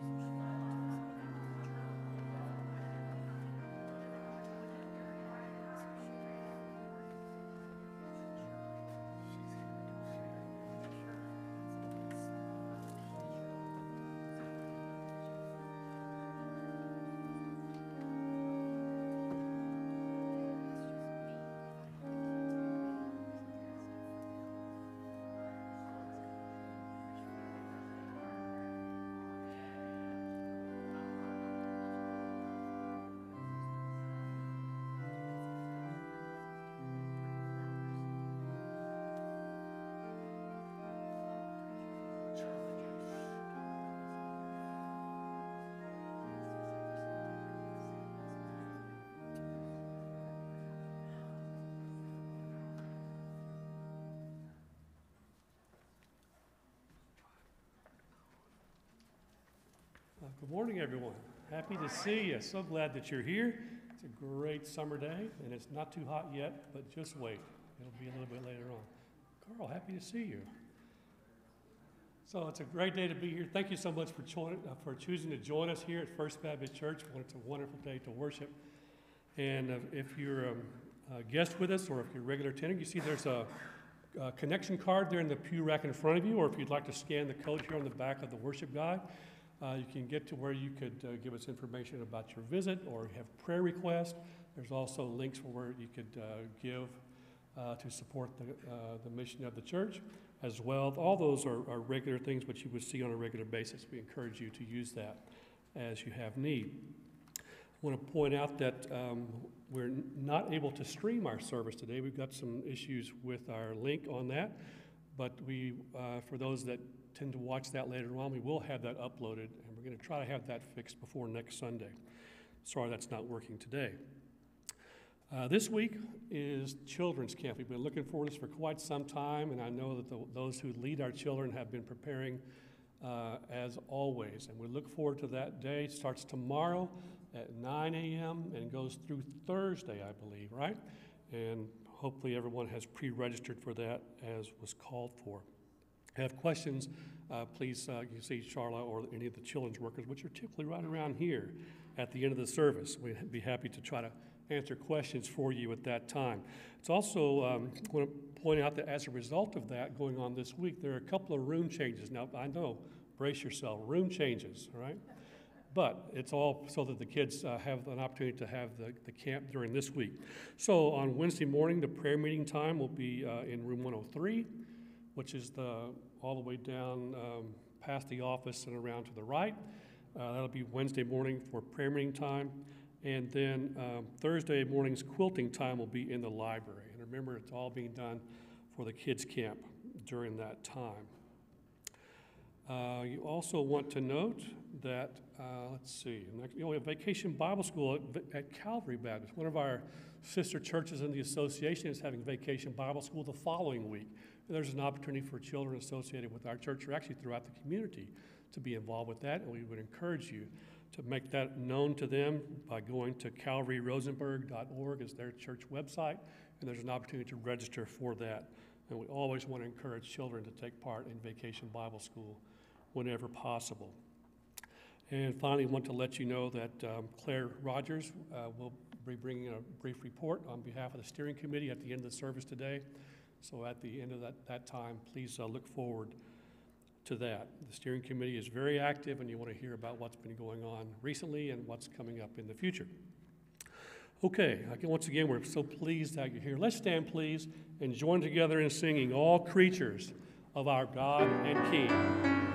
Jesus. Good morning, everyone. Happy to see you. So glad that you're here. It's a great summer day, and it's not too hot yet, but just wait. It'll be a little bit later on. Carl, happy to see you. So it's a great day to be here. Thank you so much for, join, uh, for choosing to join us here at First Baptist Church. It's a wonderful day to worship. And uh, if you're um, a guest with us or if you're a regular attendant, you see there's a, a connection card there in the pew rack in front of you, or if you'd like to scan the code here on the back of the worship guide, uh, you can get to where you could uh, give us information about your visit or have prayer requests. There's also links for where you could uh, give uh, to support the, uh, the mission of the church as well. All those are, are regular things which you would see on a regular basis. We encourage you to use that as you have need. I want to point out that um, we're not able to stream our service today. We've got some issues with our link on that, but we, uh, for those that tend to watch that later on, we will have that uploaded, and we're going to try to have that fixed before next Sunday. Sorry that's not working today. Uh, this week is Children's Camp. We've been looking forward to this for quite some time, and I know that the, those who lead our children have been preparing uh, as always. And we look forward to that day. It starts tomorrow at 9 a.m. and goes through Thursday, I believe, right? And hopefully everyone has pre registered for that as was called for. Have questions, uh, please uh, you see Charla or any of the children's workers, which are typically right around here at the end of the service. We'd be happy to try to answer questions for you at that time. It's also, um, want to point out that as a result of that going on this week, there are a couple of room changes. Now, I know, brace yourself, room changes, right? But it's all so that the kids uh, have an opportunity to have the, the camp during this week. So on Wednesday morning, the prayer meeting time will be uh, in room 103, which is the all the way down um, past the office and around to the right. Uh, that'll be Wednesday morning for prayer meeting time. And then um, Thursday morning's quilting time will be in the library. And remember, it's all being done for the kids' camp during that time. Uh, you also want to note that, uh, let's see, you know, we have Vacation Bible School at, at Calvary Baptist. One of our sister churches in the association is having Vacation Bible School the following week. There's an opportunity for children associated with our church, or actually throughout the community, to be involved with that. And we would encourage you to make that known to them by going to calvaryrosenberg.org is their church website, and there's an opportunity to register for that. And we always want to encourage children to take part in Vacation Bible School whenever possible. And finally, I want to let you know that um, Claire Rogers uh, will be bringing a brief report on behalf of the steering committee at the end of the service today. So at the end of that, that time, please uh, look forward to that. The steering committee is very active, and you want to hear about what's been going on recently and what's coming up in the future. Okay, once again, we're so pleased that you're here. Let's stand, please, and join together in singing All Creatures of Our God and King.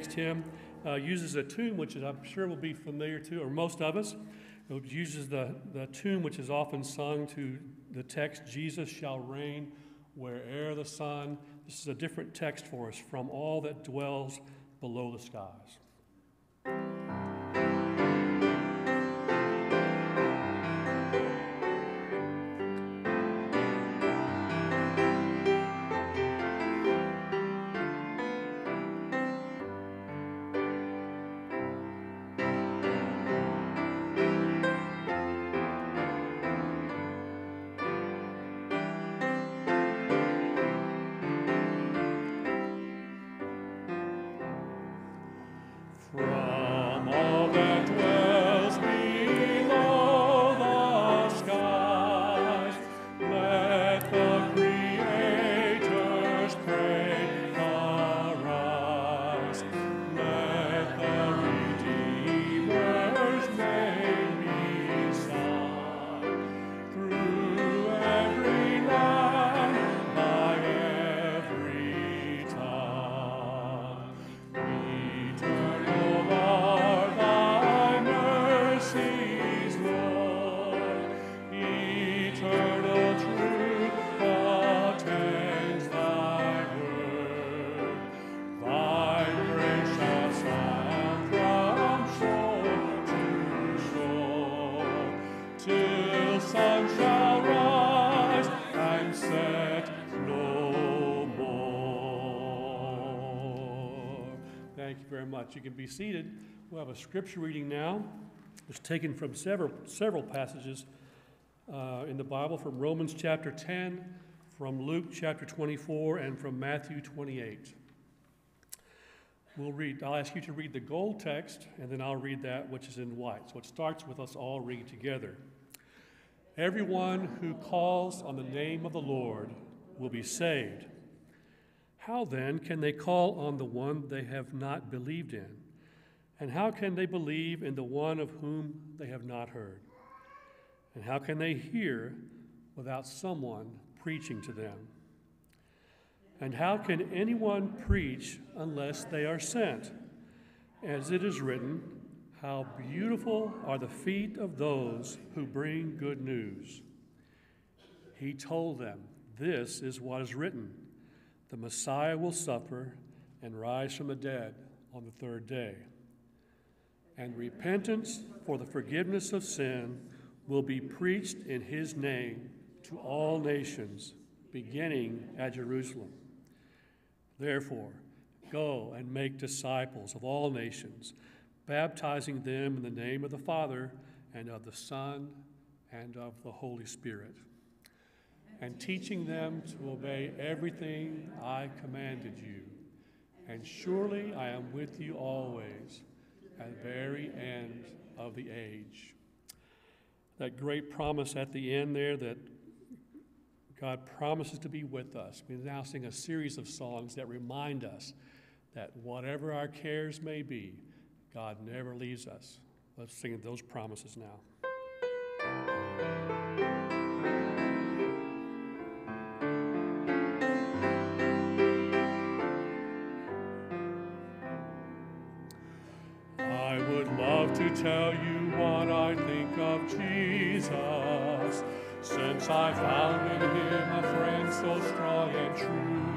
Next hymn uh, uses a tune which I'm sure will be familiar to, or most of us. It uses the, the tune which is often sung to the text, Jesus shall reign where'er the sun. This is a different text for us from all that dwells below the skies. Much. You can be seated. We'll have a scripture reading now. It's taken from several, several passages uh, in the Bible from Romans chapter 10, from Luke chapter 24, and from Matthew 28. We'll read, I'll ask you to read the gold text, and then I'll read that which is in white. So it starts with us all reading together. Everyone who calls on the name of the Lord will be saved. How then can they call on the one they have not believed in? And how can they believe in the one of whom they have not heard? And how can they hear without someone preaching to them? And how can anyone preach unless they are sent? As it is written, How beautiful are the feet of those who bring good news. He told them, This is what is written the Messiah will suffer and rise from the dead on the third day. And repentance for the forgiveness of sin will be preached in his name to all nations, beginning at Jerusalem. Therefore, go and make disciples of all nations, baptizing them in the name of the Father and of the Son and of the Holy Spirit and teaching them to obey everything I commanded you. And surely I am with you always at the very end of the age. That great promise at the end there that God promises to be with us. We now sing a series of songs that remind us that whatever our cares may be, God never leaves us. Let's sing those promises now. I found in him a friend so strong and true.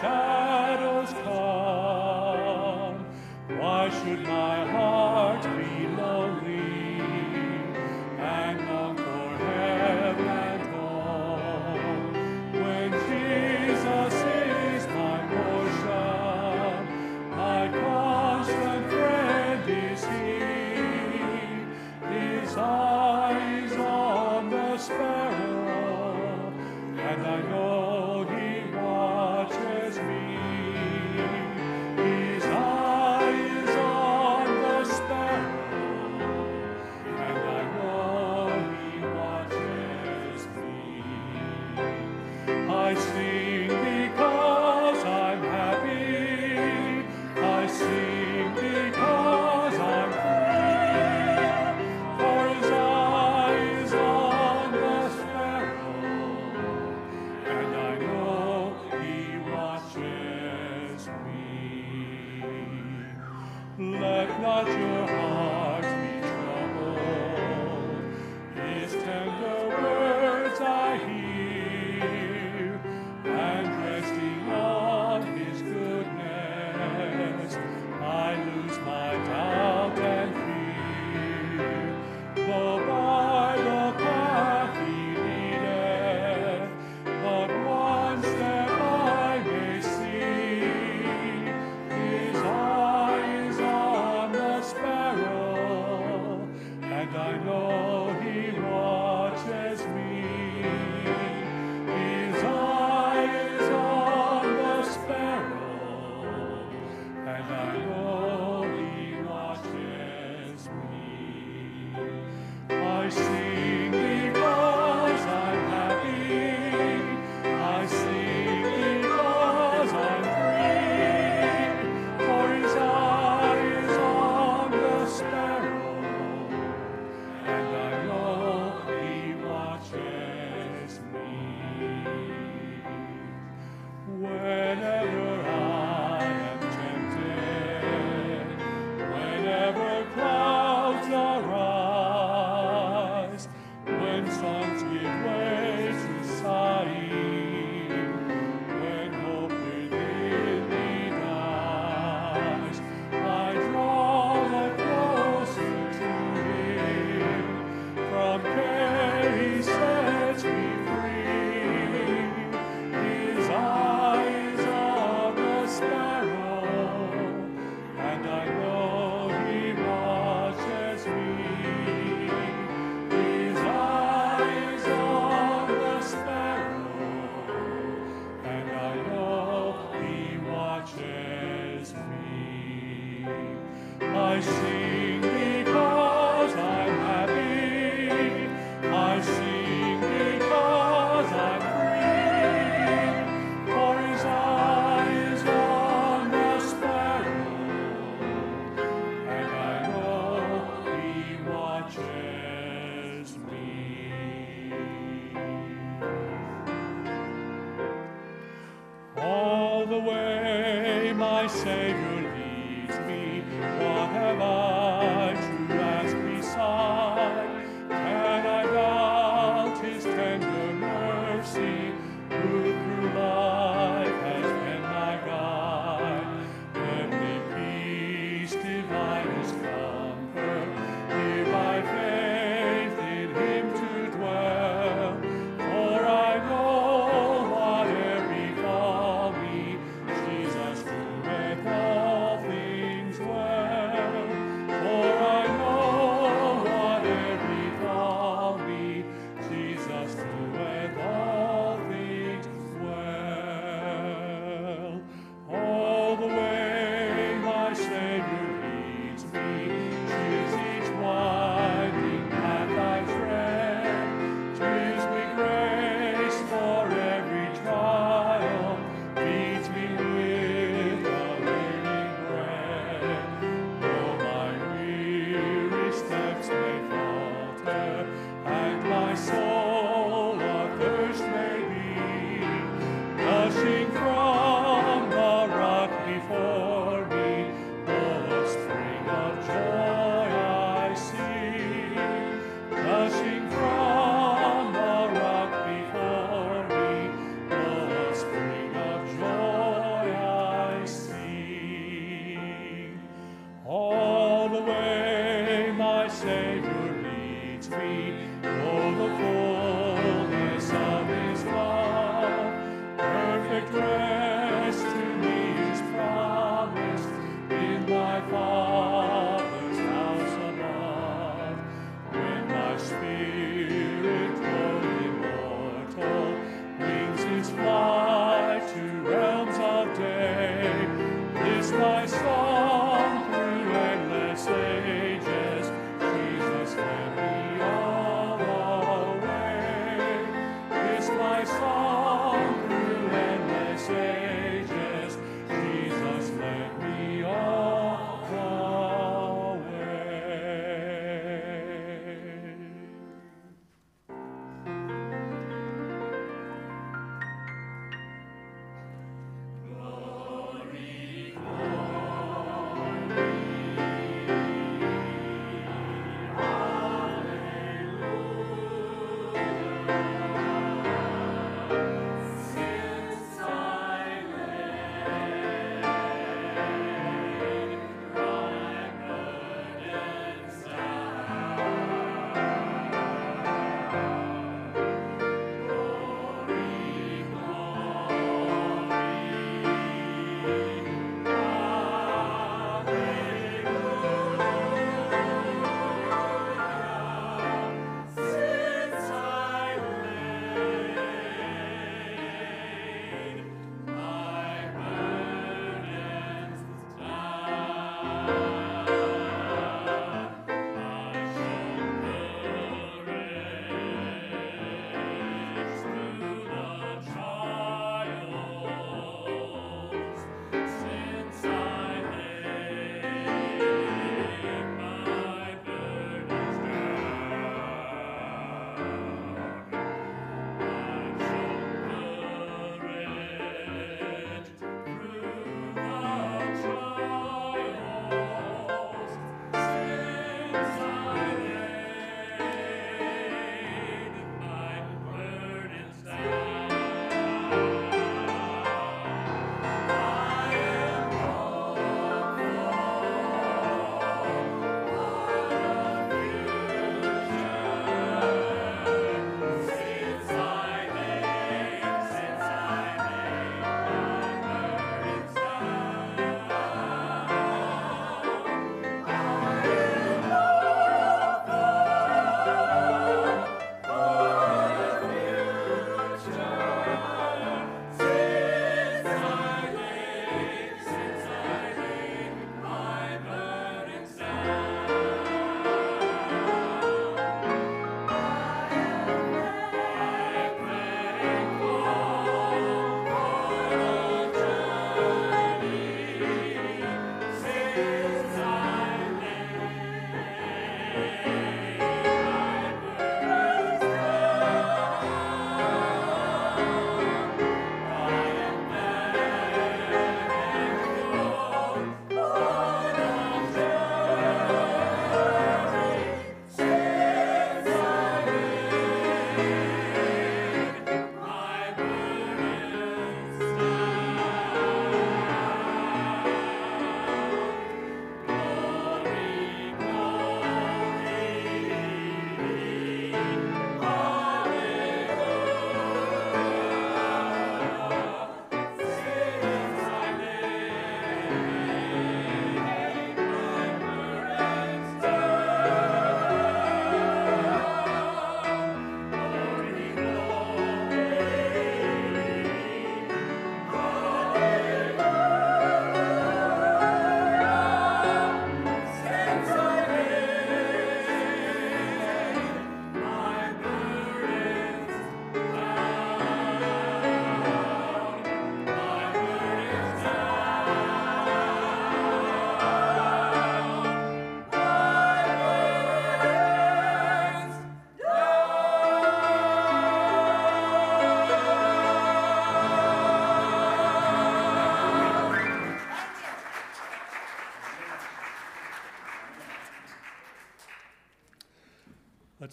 The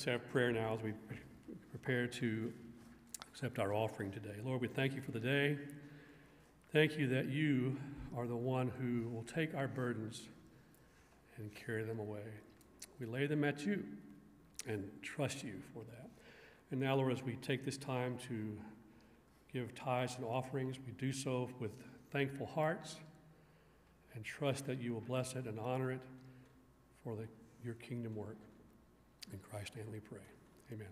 Let's have prayer now as we prepare to accept our offering today. Lord, we thank you for the day. Thank you that you are the one who will take our burdens and carry them away. We lay them at you and trust you for that. And now, Lord, as we take this time to give tithes and offerings, we do so with thankful hearts and trust that you will bless it and honor it for the, your kingdom work. In Christ's name we pray. Amen.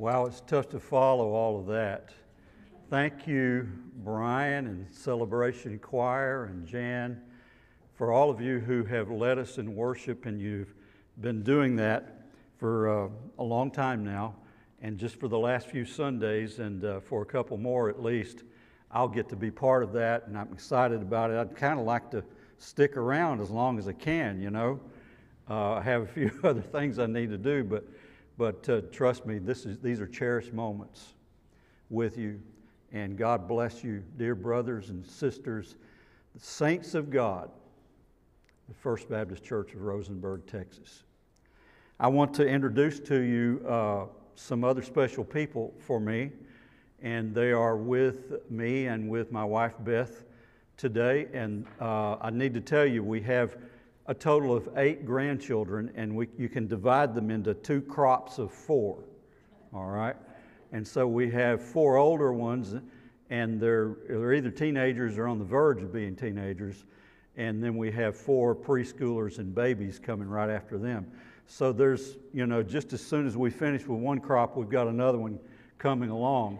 Wow, it's tough to follow all of that. Thank you, Brian and Celebration Choir and Jan, for all of you who have led us in worship, and you've been doing that for uh, a long time now. And just for the last few Sundays, and uh, for a couple more at least, I'll get to be part of that, and I'm excited about it. I'd kind of like to stick around as long as I can, you know. Uh, I have a few other things I need to do, but but uh, trust me, this is, these are cherished moments with you. And God bless you, dear brothers and sisters, the saints of God, the First Baptist Church of Rosenberg, Texas. I want to introduce to you uh, some other special people for me, and they are with me and with my wife Beth today. And uh, I need to tell you, we have a total of eight grandchildren, and we, you can divide them into two crops of four. All right? And so we have four older ones, and they're, they're either teenagers or on the verge of being teenagers. And then we have four preschoolers and babies coming right after them. So there's, you know, just as soon as we finish with one crop, we've got another one coming along.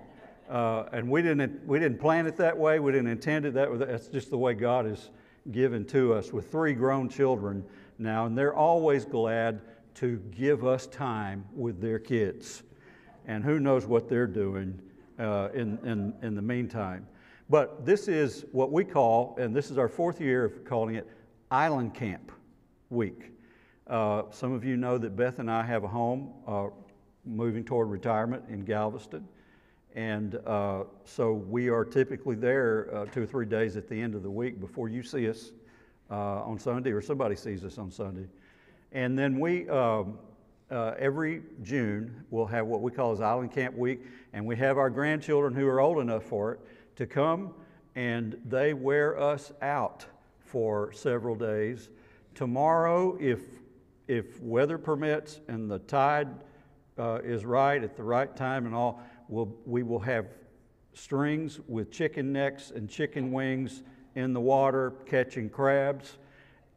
Uh, and we didn't, we didn't plan it that way. We didn't intend it that way. That's just the way God has given to us with three grown children now. And they're always glad to give us time with their kids. And who knows what they're doing uh, in, in, in the meantime. But this is what we call, and this is our fourth year of calling it Island Camp Week. Uh, some of you know that Beth and I have a home uh, moving toward retirement in Galveston. And uh, so we are typically there uh, two or three days at the end of the week before you see us uh, on Sunday or somebody sees us on Sunday. And then we, um, uh, every June, we'll have what we call as Island Camp Week, and we have our grandchildren who are old enough for it to come and they wear us out for several days. Tomorrow, if, if weather permits and the tide uh, is right at the right time and all, we'll, we will have strings with chicken necks and chicken wings in the water catching crabs.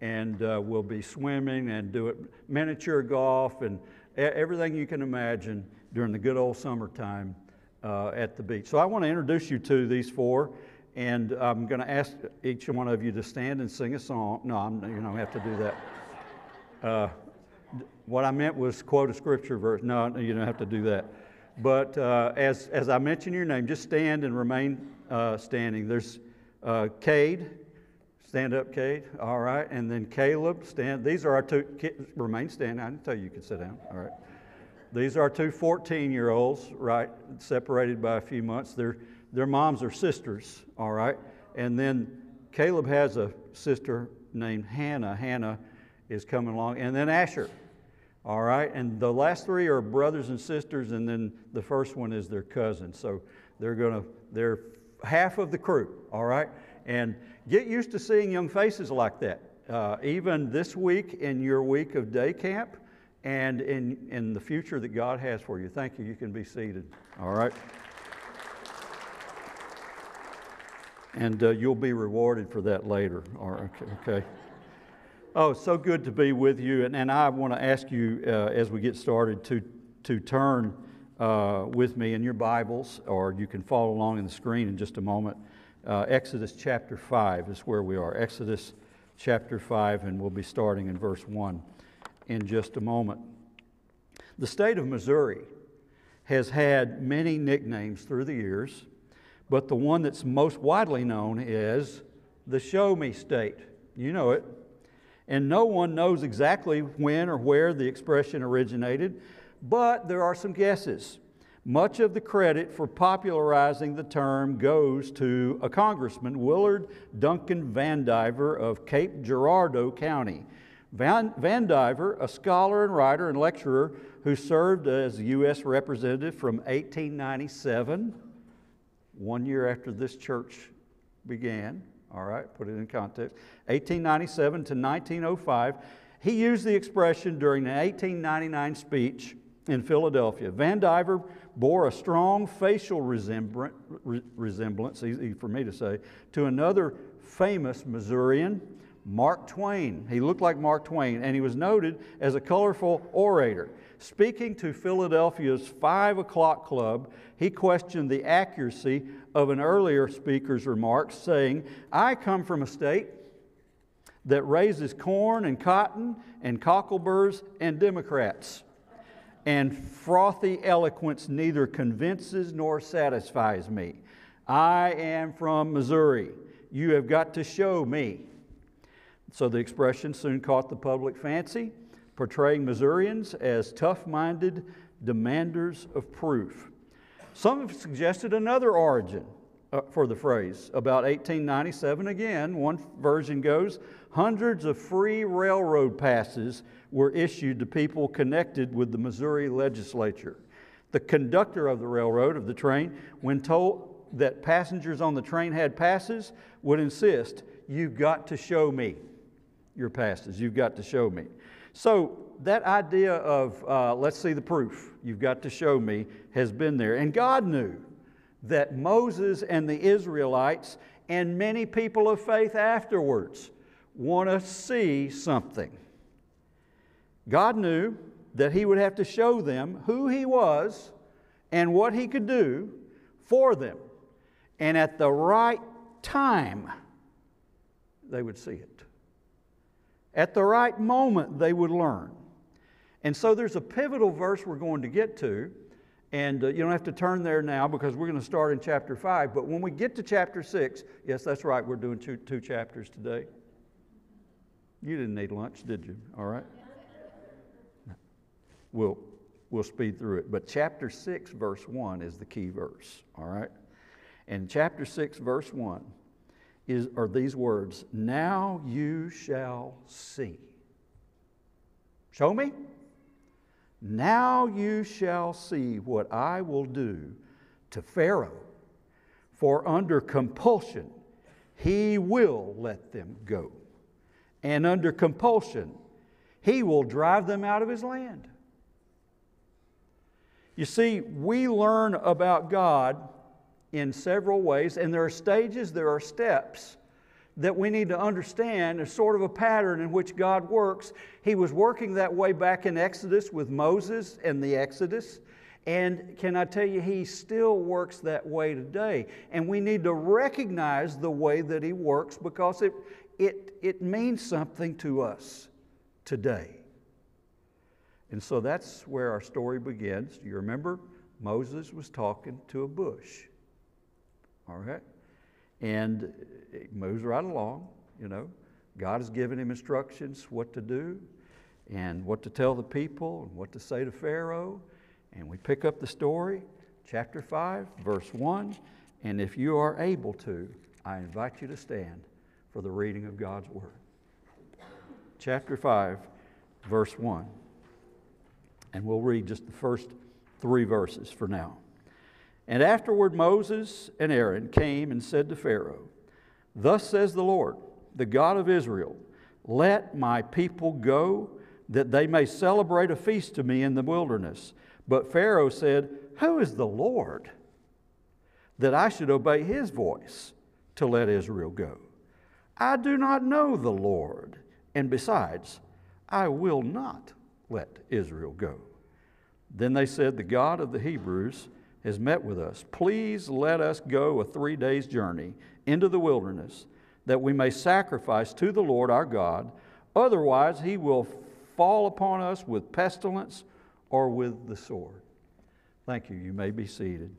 And uh, we'll be swimming and do it miniature golf and everything you can imagine during the good old summertime uh, at the beach. So I want to introduce you to these four, and I'm going to ask each one of you to stand and sing a song. No, I'm, you don't have to do that. Uh, what I meant was quote a scripture verse. No, you don't have to do that. But uh, as, as I mention your name, just stand and remain uh, standing. There's uh, Cade. Stand up, Cade. All right. And then Caleb, stand. These are our two. Remain standing. I didn't tell you you could sit down. All right. These are two 14 year olds, right? Separated by a few months. Their, their moms are sisters. All right. And then Caleb has a sister named Hannah. Hannah is coming along. And then Asher. All right, and the last three are brothers and sisters, and then the first one is their cousin. So they're to, they're half of the crew, all right? And get used to seeing young faces like that. Uh, even this week in your week of day camp and in, in the future that God has for you. Thank you. You can be seated, all right? And uh, you'll be rewarded for that later, all right? okay. okay. Oh, so good to be with you. And, and I want to ask you uh, as we get started to, to turn uh, with me in your Bibles, or you can follow along in the screen in just a moment. Uh, Exodus chapter 5 is where we are. Exodus chapter 5, and we'll be starting in verse 1 in just a moment. The state of Missouri has had many nicknames through the years, but the one that's most widely known is the Show Me State. You know it and no one knows exactly when or where the expression originated, but there are some guesses. Much of the credit for popularizing the term goes to a congressman, Willard Duncan Vandiver of Cape Girardeau County. Van, Vandiver, a scholar and writer and lecturer who served as U.S. representative from 1897, one year after this church began, all right, put it in context. 1897 to 1905. He used the expression during the 1899 speech in Philadelphia. Vandiver bore a strong facial resemblance, easy for me to say, to another famous Missourian, Mark Twain. He looked like Mark Twain, and he was noted as a colorful orator. Speaking to Philadelphia's five o'clock club, he questioned the accuracy of an earlier speaker's remarks, saying, I come from a state that raises corn and cotton and cockleburs and Democrats. And frothy eloquence neither convinces nor satisfies me. I am from Missouri. You have got to show me. So the expression soon caught the public fancy, portraying Missourians as tough minded demanders of proof. Some have suggested another origin uh, for the phrase. About 1897, again, one version goes hundreds of free railroad passes were issued to people connected with the Missouri legislature. The conductor of the railroad, of the train, when told that passengers on the train had passes, would insist, You've got to show me your passes. You've got to show me. So, that idea of uh, let's see the proof, you've got to show me, has been there. And God knew that Moses and the Israelites and many people of faith afterwards want to see something. God knew that He would have to show them who He was and what He could do for them. And at the right time, they would see it. At the right moment, they would learn. And so there's a pivotal verse we're going to get to. And uh, you don't have to turn there now because we're going to start in chapter 5. But when we get to chapter 6, yes, that's right, we're doing two, two chapters today. You didn't need lunch, did you? All right? We'll, we'll speed through it. But chapter 6, verse 1 is the key verse. All right? And chapter 6, verse 1 is, are these words Now you shall see. Show me. Now you shall see what I will do to Pharaoh, for under compulsion he will let them go. And under compulsion he will drive them out of his land. You see, we learn about God in several ways, and there are stages, there are steps that we need to understand as sort of a pattern in which God works. He was working that way back in Exodus with Moses and the Exodus. And can I tell you, He still works that way today. And we need to recognize the way that He works because it, it, it means something to us today. And so that's where our story begins. You remember, Moses was talking to a bush. All right? And uh, it moves right along, you know. God has given him instructions what to do and what to tell the people and what to say to Pharaoh. And we pick up the story, chapter 5, verse 1. And if you are able to, I invite you to stand for the reading of God's Word. Chapter 5, verse 1. And we'll read just the first three verses for now. And afterward, Moses and Aaron came and said to Pharaoh, Thus says the Lord, the God of Israel, let my people go that they may celebrate a feast to me in the wilderness. But Pharaoh said, Who is the Lord that I should obey his voice to let Israel go? I do not know the Lord, and besides, I will not let Israel go. Then they said, The God of the Hebrews has met with us. Please let us go a three days' journey into the wilderness that we may sacrifice to the Lord our God. Otherwise, he will fall upon us with pestilence or with the sword. Thank you. You may be seated.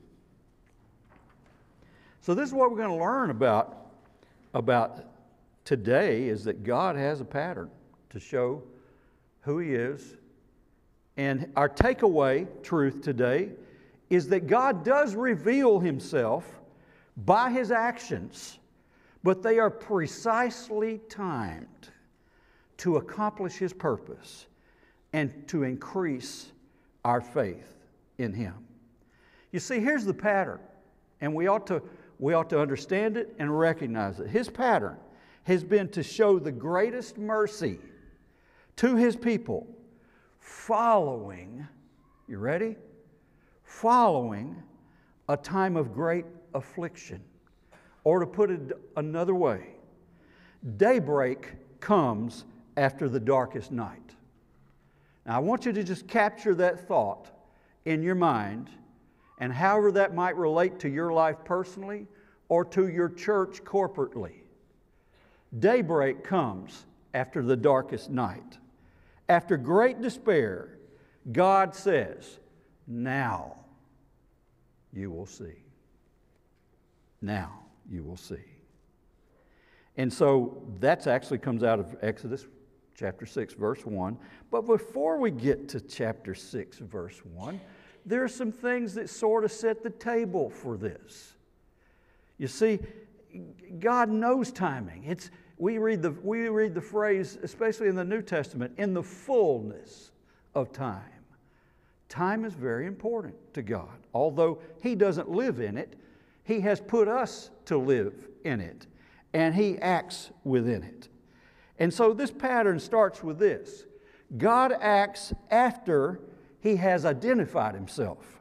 So, this is what we're going to learn about, about today is that God has a pattern to show who He is. And our takeaway truth today is that God does reveal Himself by His actions, but they are precisely timed to accomplish His purpose and to increase our faith in Him. You see, here's the pattern, and we ought to, we ought to understand it and recognize it. His pattern has been to show the greatest mercy to His people following, you ready? Following a time of great affliction. Or to put it another way, daybreak comes after the darkest night. Now, I want you to just capture that thought in your mind, and however that might relate to your life personally or to your church corporately. Daybreak comes after the darkest night. After great despair, God says, Now you will see. Now you will see. And so that actually comes out of Exodus chapter 6, verse 1. But before we get to chapter 6, verse 1, there are some things that sort of set the table for this. You see, God knows timing. It's, we, read the, we read the phrase, especially in the New Testament, in the fullness of time. Time is very important to God. Although He doesn't live in it, He has put us to live in it, and He acts within it. And so this pattern starts with this God acts after He has identified Himself.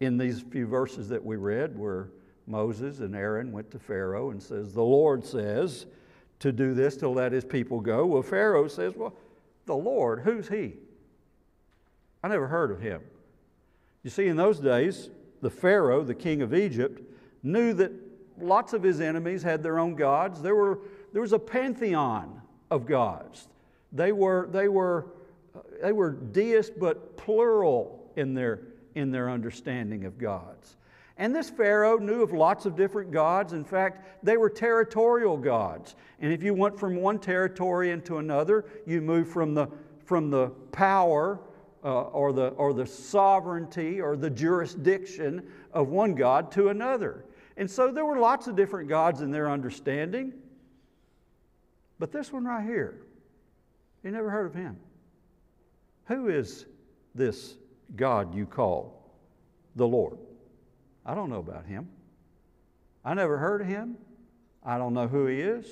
in these few verses that we read where Moses and Aaron went to Pharaoh and says, The Lord says to do this to let his people go. Well, Pharaoh says, Well, the Lord, who's he? I never heard of him. You see, in those days, the Pharaoh, the king of Egypt, knew that lots of his enemies had their own gods. There, were, there was a pantheon of gods. They were, they were, they were deists, but plural in their, in their understanding of gods. And this Pharaoh knew of lots of different gods. In fact, they were territorial gods. And if you went from one territory into another, you moved from the, from the power uh, or, the, or the sovereignty or the jurisdiction of one God to another. And so there were lots of different gods in their understanding. But this one right here, you never heard of him. Who is this God you call the Lord? I don't know about him. I never heard of him. I don't know who he is.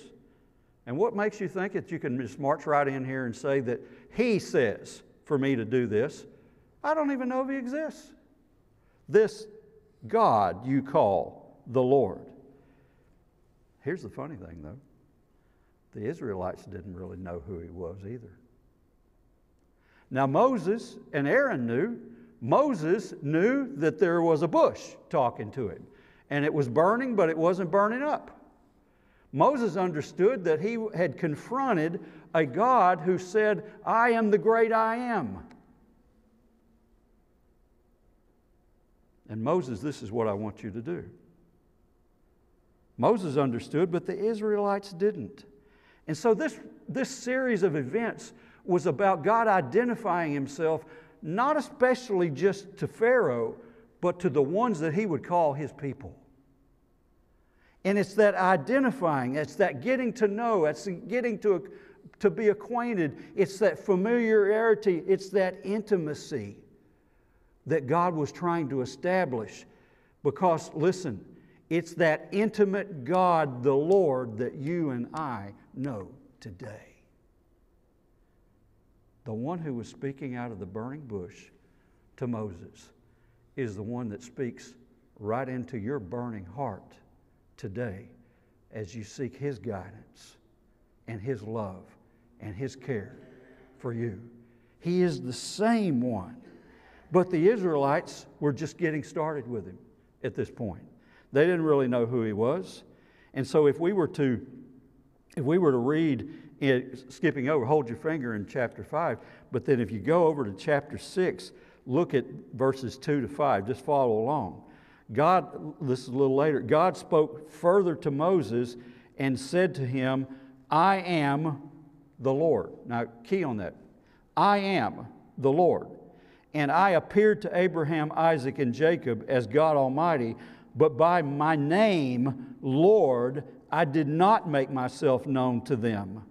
And what makes you think that you can just march right in here and say that he says for me to do this? I don't even know if he exists. This God you call the Lord. Here's the funny thing, though the Israelites didn't really know who he was either. Now, Moses and Aaron knew. Moses knew that there was a bush talking to him, and it was burning, but it wasn't burning up. Moses understood that he had confronted a God who said, I am the great I am. And Moses, this is what I want you to do. Moses understood, but the Israelites didn't. And so this, this series of events was about God identifying himself, not especially just to Pharaoh, but to the ones that he would call his people. And it's that identifying, it's that getting to know, it's getting to, to be acquainted, it's that familiarity, it's that intimacy that God was trying to establish. Because, listen, it's that intimate God, the Lord, that you and I know today. The one who was speaking out of the burning bush to Moses is the one that speaks right into your burning heart today as you seek His guidance and His love and His care for you. He is the same one. But the Israelites were just getting started with Him at this point. They didn't really know who He was. And so if we were to if we were to read it, skipping over, hold your finger in chapter 5, but then if you go over to chapter 6, look at verses 2 to 5, just follow along. God, this is a little later, God spoke further to Moses and said to him, I am the Lord. Now, key on that. I am the Lord. And I appeared to Abraham, Isaac, and Jacob as God Almighty, but by my name, Lord, I did not make myself known to them.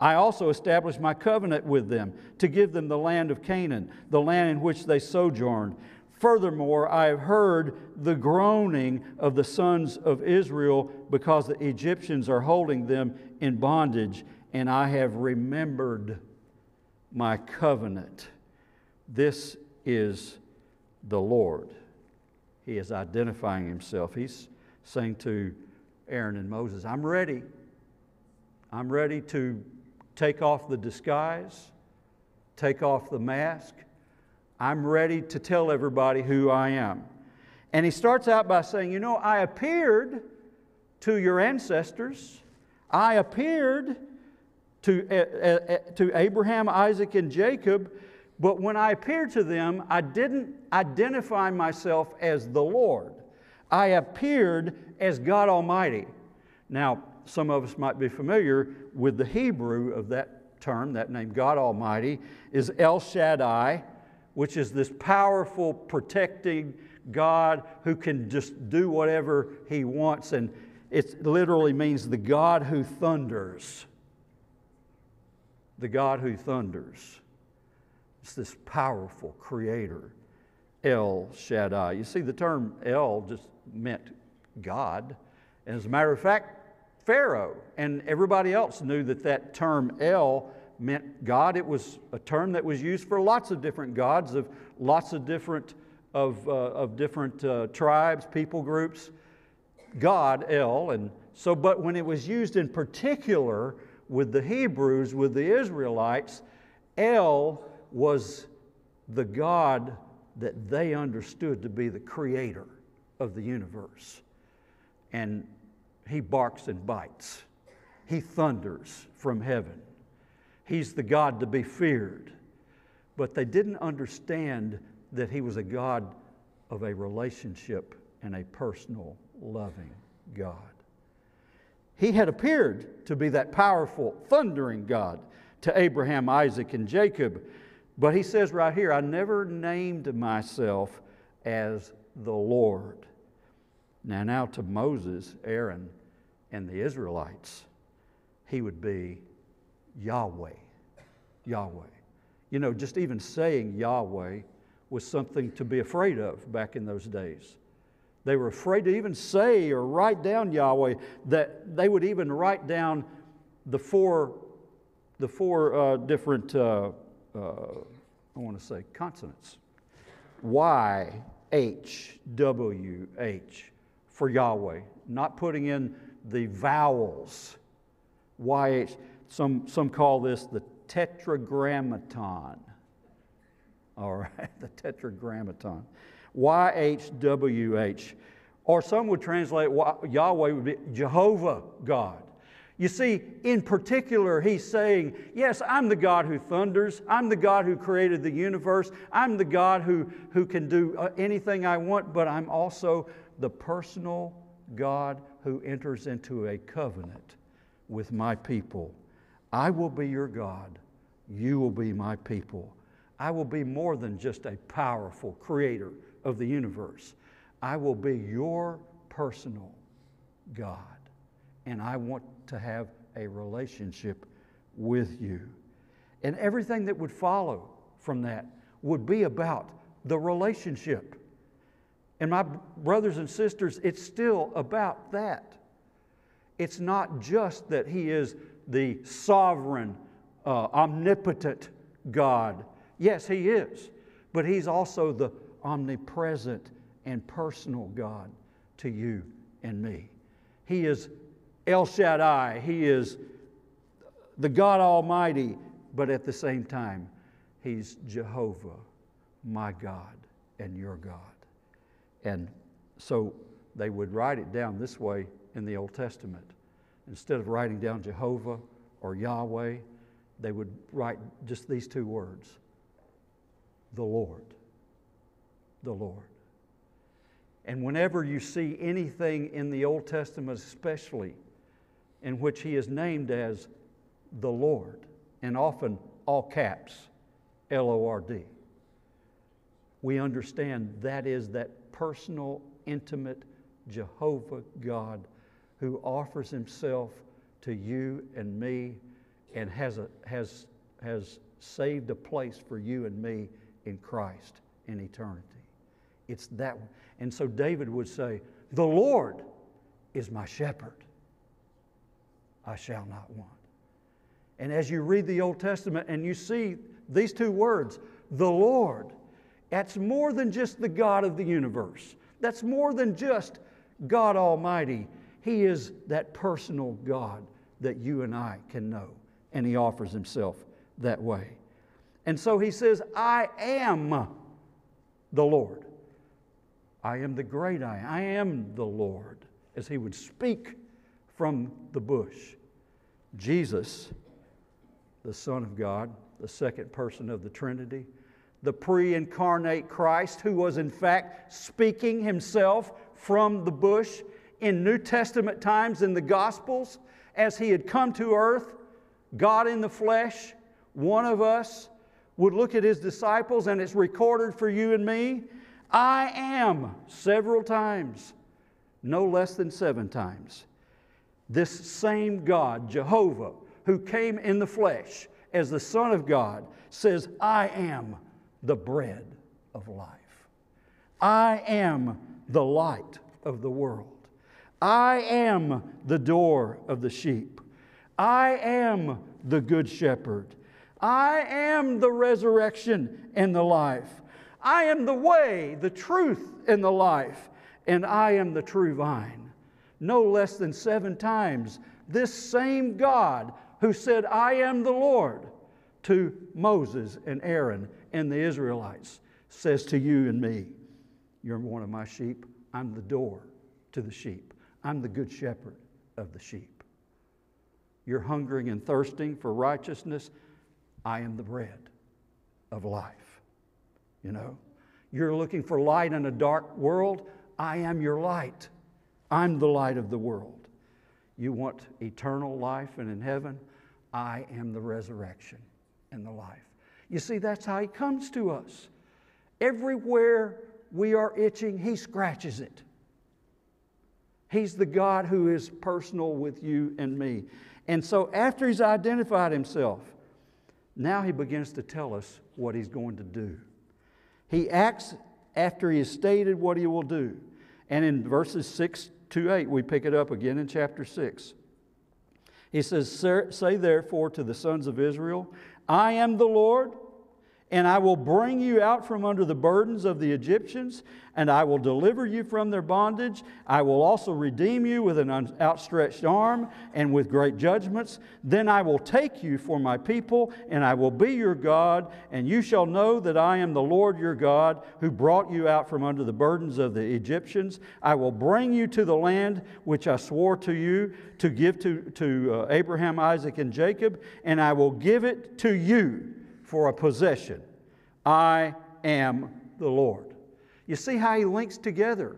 I also established my covenant with them to give them the land of Canaan, the land in which they sojourned Furthermore, I have heard the groaning of the sons of Israel because the Egyptians are holding them in bondage, and I have remembered my covenant. This is the Lord. He is identifying himself. He's saying to Aaron and Moses, I'm ready. I'm ready to take off the disguise, take off the mask I'm ready to tell everybody who I am. And he starts out by saying, You know, I appeared to your ancestors, I appeared to, uh, uh, to Abraham, Isaac, and Jacob, but when I appeared to them, I didn't identify myself as the Lord. I appeared as God Almighty. Now, some of us might be familiar with the Hebrew of that term, that name, God Almighty, is El Shaddai which is this powerful, protecting God who can just do whatever He wants. And it literally means the God who thunders. The God who thunders. It's this powerful creator, El Shaddai. You see, the term El just meant God. And as a matter of fact, Pharaoh and everybody else knew that that term El meant God. It was a term that was used for lots of different gods of lots of different of, uh, of different uh, tribes, people groups. God, El, and so, but when it was used in particular with the Hebrews, with the Israelites, El was the God that they understood to be the creator of the universe. And he barks and bites, he thunders from heaven. He's the God to be feared. But they didn't understand that he was a God of a relationship and a personal, loving God. He had appeared to be that powerful, thundering God to Abraham, Isaac, and Jacob. But he says right here, I never named myself as the Lord. Now, now to Moses, Aaron, and the Israelites, he would be Yahweh. Yahweh. You know, just even saying Yahweh was something to be afraid of back in those days. They were afraid to even say or write down Yahweh, that they would even write down the four, the four uh, different, uh, uh, I want to say, consonants Y, H, W, H for Yahweh, not putting in the vowels. YH, some, some call this the tetragrammaton. All right, the tetragrammaton. YHWH. Or some would translate Yahweh would be Jehovah God. You see, in particular, he's saying, Yes, I'm the God who thunders. I'm the God who created the universe. I'm the God who, who can do uh, anything I want, but I'm also the personal God who enters into a covenant with my people. I will be your God. You will be my people. I will be more than just a powerful creator of the universe. I will be your personal God. And I want to have a relationship with you. And everything that would follow from that would be about the relationship. And my brothers and sisters, it's still about that. It's not just that He is the sovereign, uh, omnipotent God. Yes, He is. But He's also the omnipresent and personal God to you and me. He is El Shaddai, He is the God Almighty, but at the same time, He's Jehovah, my God and your God. And so they would write it down this way in the Old Testament. Instead of writing down Jehovah or Yahweh, they would write just these two words the Lord the Lord. And whenever you see anything in the Old Testament, especially in which he is named as the Lord, and often all caps, L O R D, we understand that is that personal, intimate Jehovah God who offers himself to you and me and has, a, has, has saved a place for you and me in Christ in eternity. It's that one. And so David would say, The Lord is my shepherd. I shall not want. And as you read the Old Testament and you see these two words, the Lord, that's more than just the God of the universe. That's more than just God Almighty. He is that personal God that you and I can know. And He offers Himself that way. And so He says, I am the Lord. I am the great I. I am the Lord, as he would speak from the bush. Jesus, the Son of God, the second person of the Trinity, the pre incarnate Christ, who was in fact speaking himself from the bush in New Testament times in the Gospels, as he had come to earth, God in the flesh, one of us would look at his disciples, and it's recorded for you and me I am several times, no less than seven times. This same God, Jehovah, who came in the flesh as the Son of God, says, I am the bread of life. I am the light of the world. I am the door of the sheep. I am the good shepherd. I am the resurrection and the life. I am the way, the truth, and the life, and I am the true vine. No less than seven times, this same God who said, I am the Lord, to Moses and Aaron and the Israelites, says to you and me, You're one of my sheep. I'm the door to the sheep. I'm the good shepherd of the sheep. You're hungering and thirsting for righteousness. I am the bread of life. You know, you're looking for light in a dark world. I am your light. I'm the light of the world. You want eternal life and in heaven? I am the resurrection and the life. You see, that's how He comes to us. Everywhere we are itching, He scratches it. He's the God who is personal with you and me. And so, after He's identified Himself, now He begins to tell us what He's going to do. He acts after He has stated what He will do. And in verses 6 to 8, we pick it up again in chapter 6. He says, Say therefore to the sons of Israel, I am the Lord and I will bring you out from under the burdens of the Egyptians, and I will deliver you from their bondage. I will also redeem you with an outstretched arm and with great judgments. Then I will take you for my people, and I will be your God, and you shall know that I am the Lord your God, who brought you out from under the burdens of the Egyptians. I will bring you to the land which I swore to you to give to, to uh, Abraham, Isaac, and Jacob, and I will give it to you for a possession. I am the Lord. You see how he links together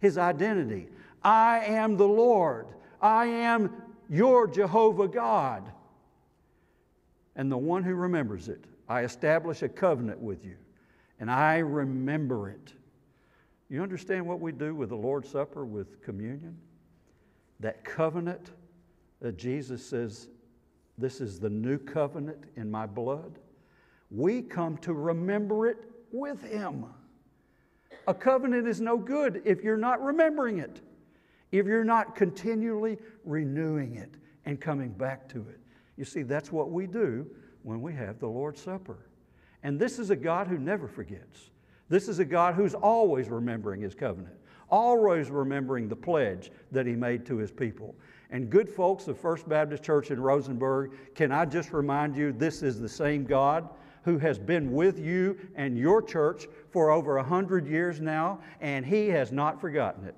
his identity. I am the Lord. I am your Jehovah God. And the one who remembers it, I establish a covenant with you, and I remember it. You understand what we do with the Lord's Supper, with communion? That covenant that Jesus says, This is the new covenant in my blood we come to remember it with Him. A covenant is no good if you're not remembering it, if you're not continually renewing it and coming back to it. You see, that's what we do when we have the Lord's Supper. And this is a God who never forgets. This is a God who's always remembering His covenant, always remembering the pledge that He made to His people. And good folks of First Baptist Church in Rosenberg, can I just remind you this is the same God who has been with you and your church for over a hundred years now, and he has not forgotten it.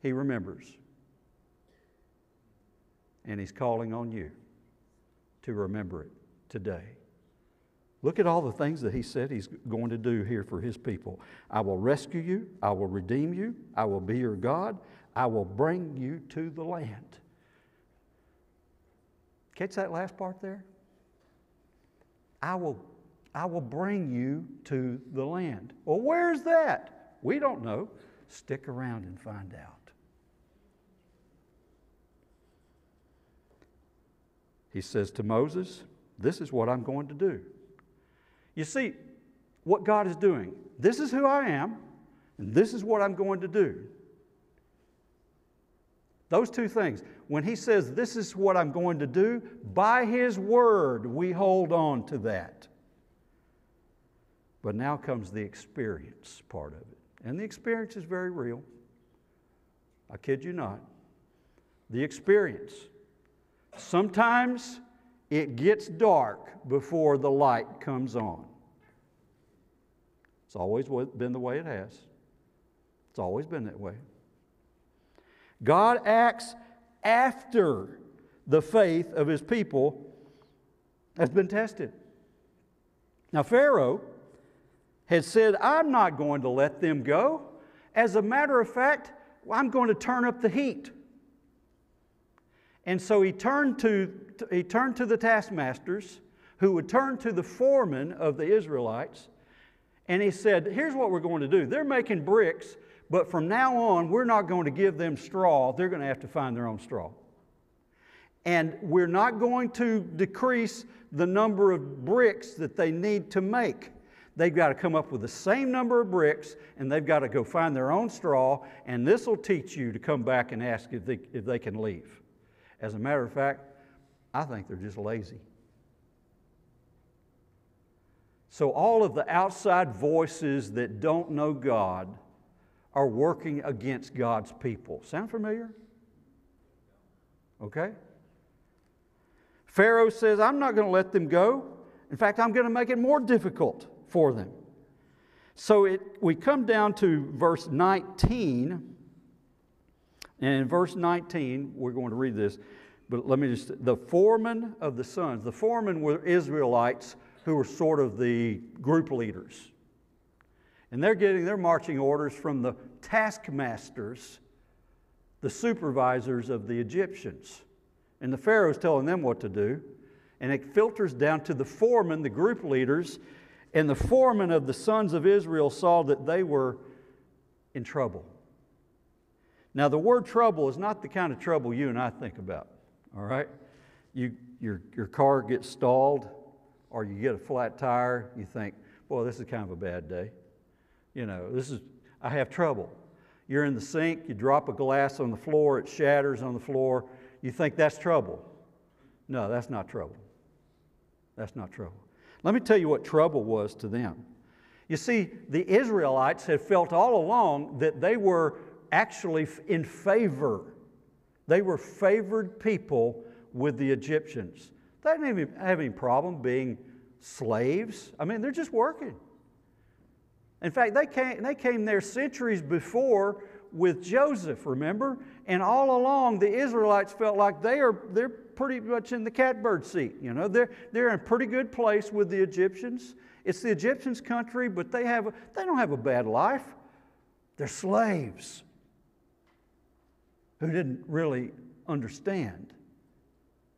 He remembers. And he's calling on you to remember it today. Look at all the things that he said he's going to do here for his people. I will rescue you, I will redeem you, I will be your God, I will bring you to the land. Catch that last part there? I will, I will bring you to the land. Well, where's that? We don't know. Stick around and find out. He says to Moses, This is what I'm going to do. You see, what God is doing, this is who I am, and this is what I'm going to do. Those two things. When he says, This is what I'm going to do, by his word, we hold on to that. But now comes the experience part of it. And the experience is very real. I kid you not. The experience. Sometimes it gets dark before the light comes on. It's always been the way it has. It's always been that way. God acts after the faith of his people has been tested. Now, Pharaoh had said, I'm not going to let them go. As a matter of fact, I'm going to turn up the heat. And so he turned to, he turned to the taskmasters, who would turn to the foreman of the Israelites, and he said, Here's what we're going to do. They're making bricks but from now on, we're not going to give them straw. They're going to have to find their own straw. And we're not going to decrease the number of bricks that they need to make. They've got to come up with the same number of bricks and they've got to go find their own straw. And this will teach you to come back and ask if they, if they can leave. As a matter of fact, I think they're just lazy. So all of the outside voices that don't know God are working against God's people. Sound familiar? Okay? Pharaoh says, I'm not going to let them go. In fact, I'm going to make it more difficult for them. So it, we come down to verse 19. And in verse 19, we're going to read this, but let me just, the foreman of the sons, the foremen were Israelites who were sort of the group leaders. And they're getting their marching orders from the taskmasters, the supervisors of the Egyptians. And the Pharaoh's telling them what to do. And it filters down to the foremen, the group leaders. And the foremen of the sons of Israel saw that they were in trouble. Now, the word trouble is not the kind of trouble you and I think about, all right? You, your, your car gets stalled, or you get a flat tire, you think, boy, this is kind of a bad day. You know, this is, I have trouble. You're in the sink, you drop a glass on the floor, it shatters on the floor, you think that's trouble. No, that's not trouble. That's not trouble. Let me tell you what trouble was to them. You see, the Israelites had felt all along that they were actually in favor. They were favored people with the Egyptians. They didn't even have any problem being slaves. I mean, they're just working. In fact, they came, they came there centuries before with Joseph, remember? And all along, the Israelites felt like they are, they're pretty much in the catbird seat. You know, they're, they're in a pretty good place with the Egyptians. It's the Egyptians' country, but they, have a, they don't have a bad life. They're slaves who didn't really understand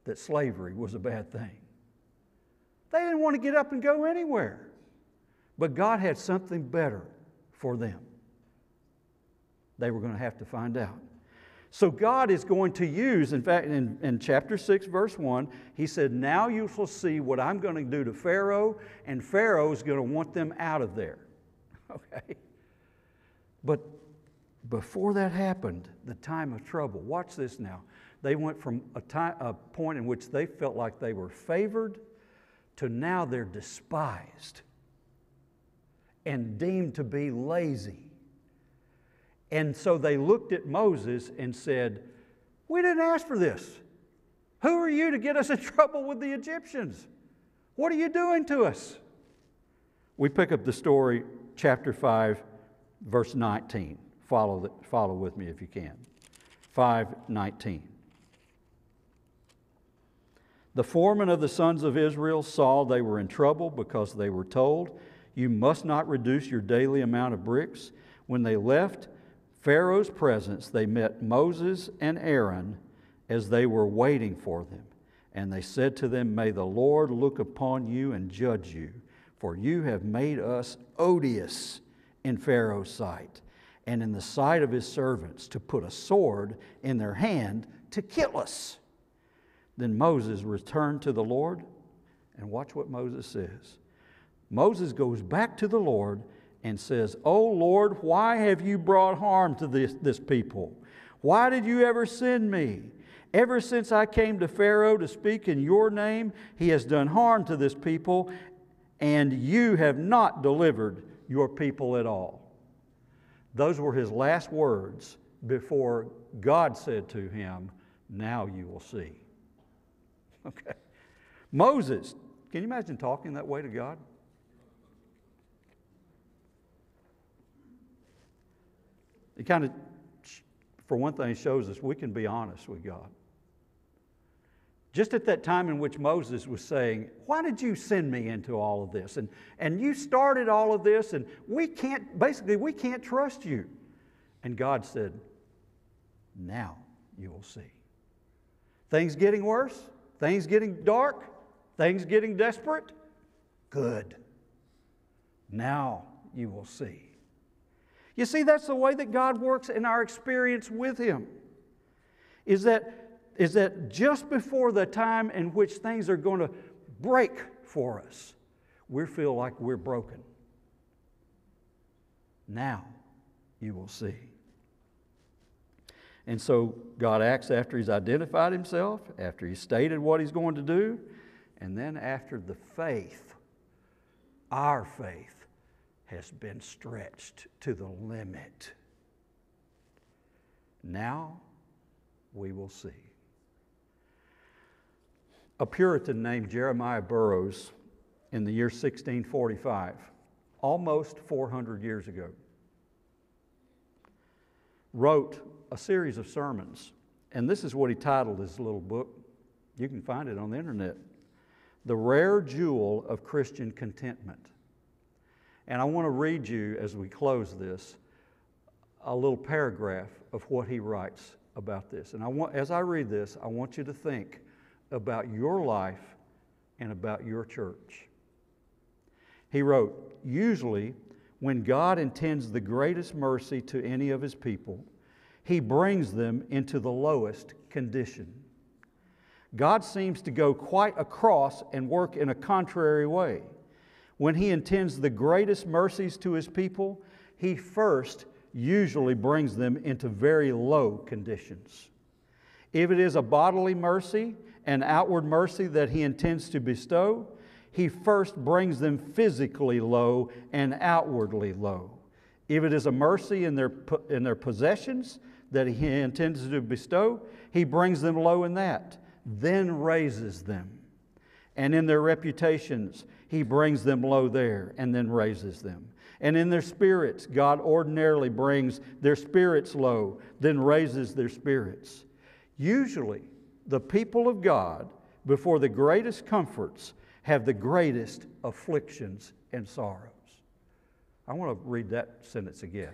that slavery was a bad thing. They didn't want to get up and go anywhere. But God had something better for them. They were going to have to find out. So God is going to use, in fact, in, in chapter 6, verse 1, he said, Now you shall see what I'm going to do to Pharaoh, and Pharaoh is going to want them out of there. Okay? But before that happened, the time of trouble, watch this now. They went from a, time, a point in which they felt like they were favored to now they're despised and deemed to be lazy. And so they looked at Moses and said, We didn't ask for this. Who are you to get us in trouble with the Egyptians? What are you doing to us? We pick up the story, chapter 5, verse 19. Follow, the, follow with me if you can. 519. The foreman of the sons of Israel saw they were in trouble because they were told, You must not reduce your daily amount of bricks. When they left Pharaoh's presence, they met Moses and Aaron as they were waiting for them. And they said to them, May the Lord look upon you and judge you, for you have made us odious in Pharaoh's sight and in the sight of his servants to put a sword in their hand to kill us. Then Moses returned to the Lord, and watch what Moses says. Moses goes back to the Lord and says, Oh Lord, why have you brought harm to this, this people? Why did you ever send me? Ever since I came to Pharaoh to speak in your name, he has done harm to this people, and you have not delivered your people at all. Those were his last words before God said to him, Now you will see. Okay. Moses, can you imagine talking that way to God? It kind of, for one thing, shows us we can be honest with God. Just at that time in which Moses was saying, Why did you send me into all of this? And, and you started all of this, and we can't, basically, we can't trust you. And God said, Now you will see. Things getting worse? Things getting dark? Things getting desperate? Good. Now you will see. You see, that's the way that God works in our experience with Him. Is that, is that just before the time in which things are going to break for us, we feel like we're broken. Now you will see. And so God acts after He's identified Himself, after He's stated what He's going to do, and then after the faith our faith has been stretched to the limit. Now we will see. A Puritan named Jeremiah Burroughs in the year 1645, almost 400 years ago, wrote a series of sermons. And this is what he titled his little book. You can find it on the internet The Rare Jewel of Christian Contentment. And I want to read you, as we close this, a little paragraph of what he writes about this. And I want, as I read this, I want you to think about your life and about your church. He wrote, Usually, when God intends the greatest mercy to any of his people, he brings them into the lowest condition. God seems to go quite across and work in a contrary way. When he intends the greatest mercies to his people, he first usually brings them into very low conditions. If it is a bodily mercy, an outward mercy that he intends to bestow, he first brings them physically low and outwardly low. If it is a mercy in their, in their possessions that he intends to bestow, he brings them low in that, then raises them. And in their reputations, he brings them low there and then raises them. And in their spirits, God ordinarily brings their spirits low, then raises their spirits. Usually, the people of God, before the greatest comforts, have the greatest afflictions and sorrows. I want to read that sentence again.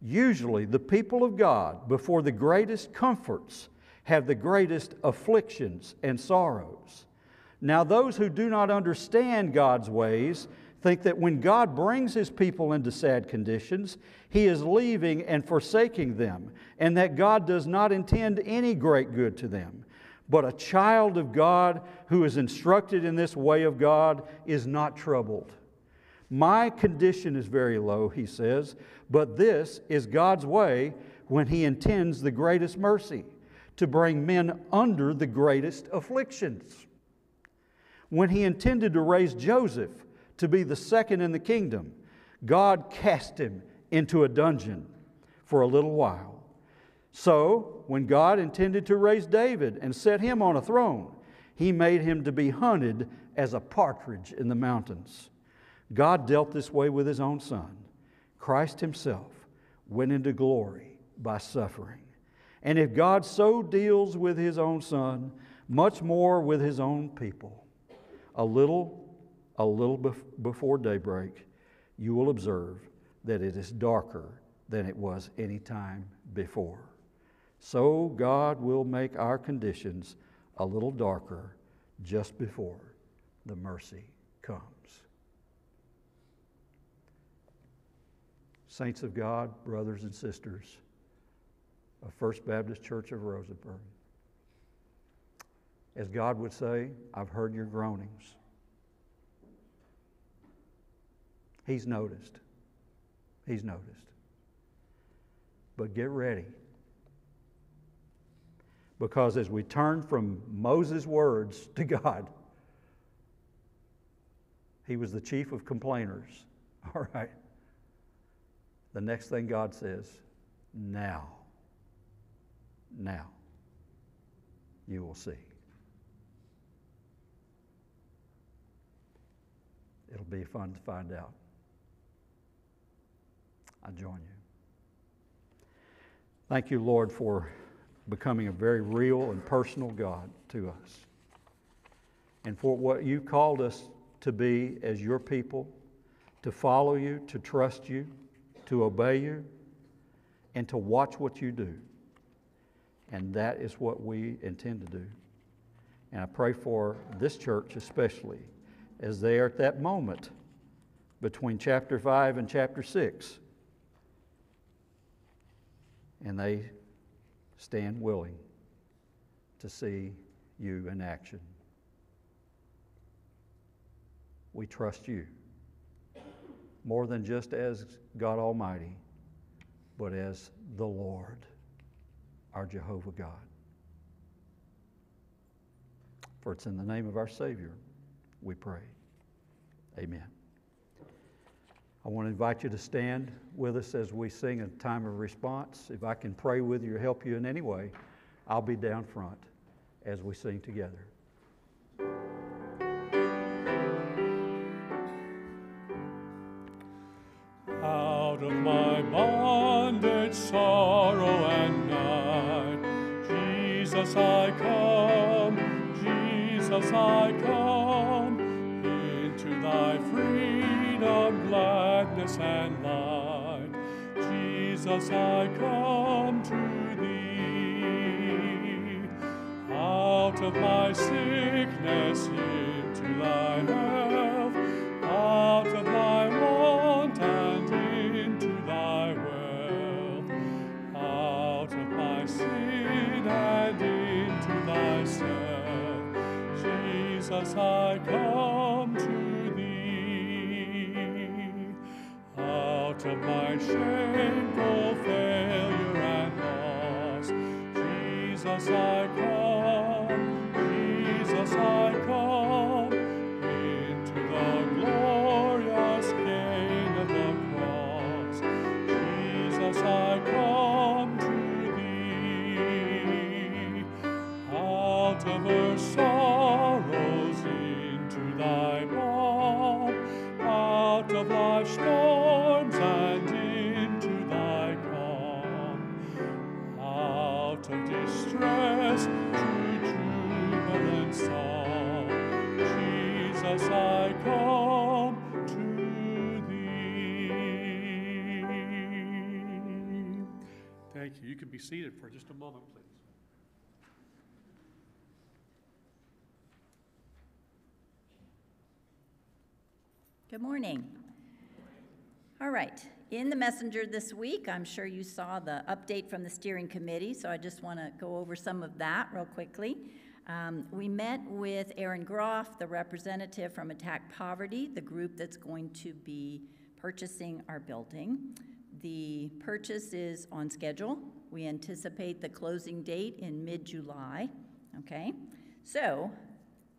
Usually, the people of God, before the greatest comforts, have the greatest afflictions and sorrows. Now, those who do not understand God's ways think that when God brings his people into sad conditions, he is leaving and forsaking them, and that God does not intend any great good to them. But a child of God who is instructed in this way of God is not troubled. My condition is very low, he says, but this is God's way when he intends the greatest mercy to bring men under the greatest afflictions. When he intended to raise Joseph to be the second in the kingdom, God cast him into a dungeon for a little while. So, when God intended to raise David and set him on a throne, he made him to be hunted as a partridge in the mountains. God dealt this way with his own son. Christ himself went into glory by suffering. And if God so deals with his own son, much more with his own people. A little, a little bef- before daybreak, you will observe that it is darker than it was any time before. So God will make our conditions a little darker just before the mercy comes. Saints of God, brothers and sisters of First Baptist Church of Rosenberg, as God would say, I've heard your groanings. He's noticed. He's noticed. But get ready. Because as we turn from Moses' words to God, he was the chief of complainers. All right. The next thing God says, now, now, you will see. It'll be fun to find out. I join you. Thank you, Lord, for becoming a very real and personal God to us. And for what you called us to be as your people, to follow you, to trust you, to obey you, and to watch what you do. And that is what we intend to do. And I pray for this church especially as they are at that moment between chapter 5 and chapter 6. And they stand willing to see you in action. We trust you more than just as God Almighty, but as the Lord, our Jehovah God. For it's in the name of our Savior we pray. Amen. I want to invite you to stand with us as we sing a time of response. If I can pray with you or help you in any way, I'll be down front as we sing together. Out of my bondage, sorrow, Jesus I come, Jesus I come, into thy freedom, gladness, and light. Jesus I come to thee, out of my sickness into thy I come to thee, out of my shameful failure and loss. Jesus, I come, thy balm, out of life's storms and into thy calm, out of distress to jubilant song. Jesus, I come to thee. Thank you. You can be seated for just a moment, please. Good morning. All right, in the messenger this week, I'm sure you saw the update from the steering committee, so I just want to go over some of that real quickly. Um, we met with Aaron Groff, the representative from Attack Poverty, the group that's going to be purchasing our building. The purchase is on schedule. We anticipate the closing date in mid-July, okay? So,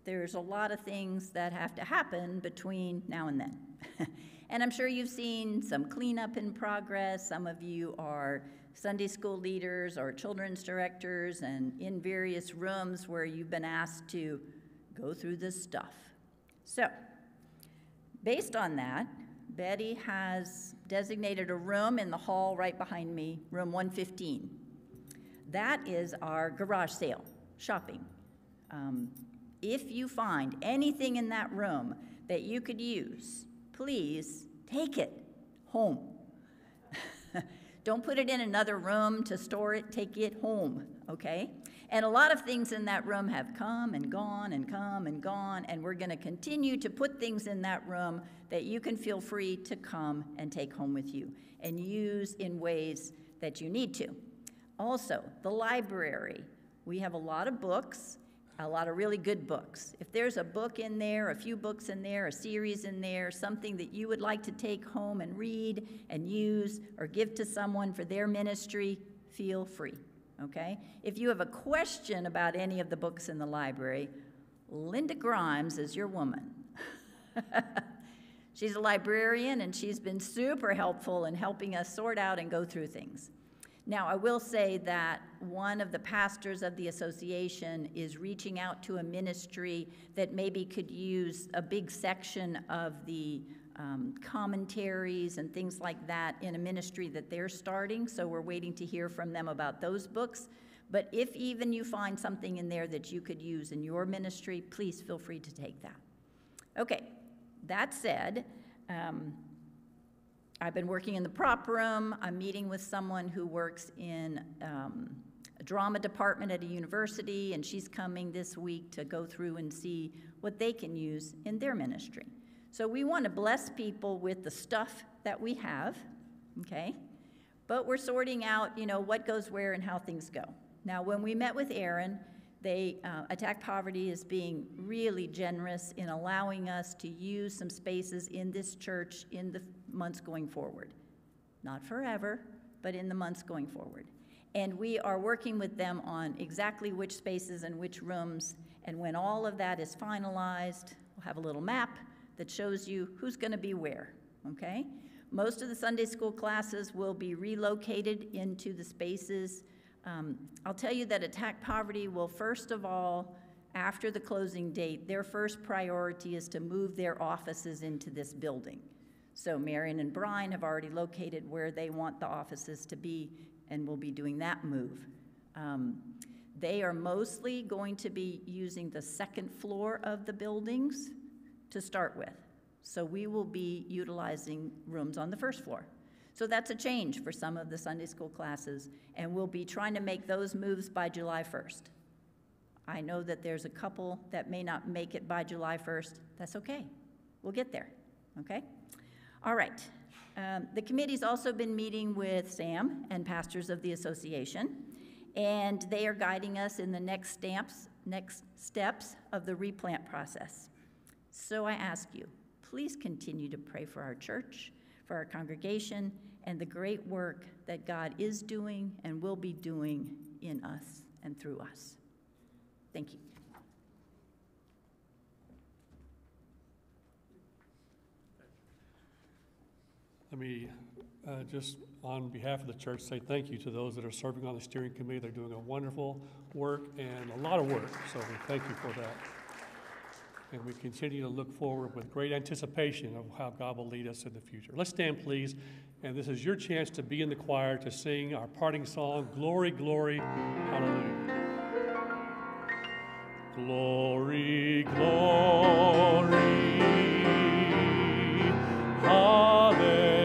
there's a lot of things that have to happen between now and then. and I'm sure you've seen some cleanup in progress. Some of you are Sunday school leaders or children's directors and in various rooms where you've been asked to go through this stuff. So, based on that, Betty has designated a room in the hall right behind me, room 115. That is our garage sale, shopping. Um, if you find anything in that room that you could use, please take it home. Don't put it in another room to store it, take it home, okay? And a lot of things in that room have come and gone and come and gone, and we're going to continue to put things in that room that you can feel free to come and take home with you and use in ways that you need to. Also, the library. We have a lot of books, a lot of really good books. If there's a book in there, a few books in there, a series in there, something that you would like to take home and read and use or give to someone for their ministry, feel free, okay? If you have a question about any of the books in the library, Linda Grimes is your woman. she's a librarian and she's been super helpful in helping us sort out and go through things. Now, I will say that one of the pastors of the association is reaching out to a ministry that maybe could use a big section of the um, commentaries and things like that in a ministry that they're starting. So we're waiting to hear from them about those books. But if even you find something in there that you could use in your ministry, please feel free to take that. Okay, that said, um, I've been working in the prop room. I'm meeting with someone who works in um, a drama department at a university, and she's coming this week to go through and see what they can use in their ministry. So we want to bless people with the stuff that we have, okay? But we're sorting out, you know, what goes where and how things go. Now, when we met with Aaron, they uh, attack poverty as being really generous in allowing us to use some spaces in this church in the months going forward. Not forever, but in the months going forward. And we are working with them on exactly which spaces and which rooms. And when all of that is finalized, we'll have a little map that shows you who's going to be where, okay? Most of the Sunday school classes will be relocated into the spaces. Um, I'll tell you that Attack Poverty will first of all, after the closing date, their first priority is to move their offices into this building. So Marion and Brian have already located where they want the offices to be, and will be doing that move. Um, They are mostly going to be using the second floor of the buildings to start with. So we will be utilizing rooms on the first floor. So that's a change for some of the Sunday school classes, and we'll be trying to make those moves by July 1st. I know that there's a couple that may not make it by July 1st. That's okay. We'll get there, okay? All right. Um, The committee's also been meeting with Sam and pastors of the association, and they are guiding us in the next stamps, next steps of the replant process. So I ask you, please continue to pray for our church, for our congregation, and the great work that God is doing and will be doing in us and through us. Thank you. Let me, uh, just on behalf of the church, say thank you to those that are serving on the steering committee. They're doing a wonderful work and a lot of work, so we thank you for that. And we continue to look forward with great anticipation of how God will lead us in the future. Let's stand, please, and this is your chance to be in the choir to sing our parting song, Glory, Glory, Hallelujah. Glory, glory, hallelujah.